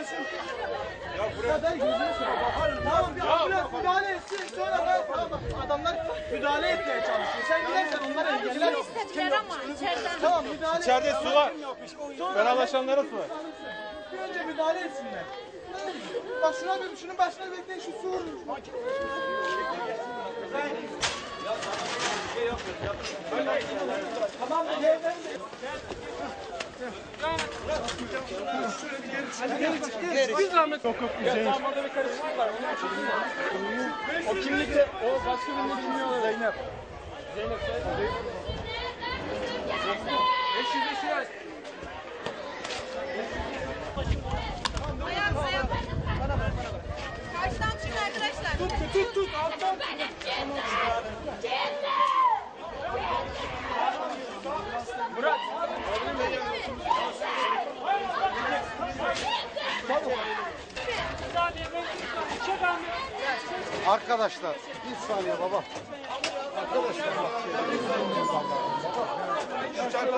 gelsin. Ya buraya ben gözünü seveyim. Tamam bir ambulans müdahale etsin. Sonra ben tamam, adamlar müdahale etmeye çalışıyor. Sen gidersen engeller. İstediler ama içeriden. Tamam müdahale İçeride su var. Fenalaşanlara su var. bir önce müdahale etsinler. Bak şuna bir şunun başına bekleyin şu su vurmuş. Tamam mı? Gel, gel. Yok yok Orada bir karışıklık var. Onu çözün. O kimlikte, o başka birinin kimliği olur. Zeynep. Zeynep. Zeynep. Eşi de şu Ayak ayak. Karşıdan çıkın arkadaşlar. Tut tut tut. Alttan. Murat. Arkadaşlar bir saniye baba. Arkadaşlar bak. Şu. İçeride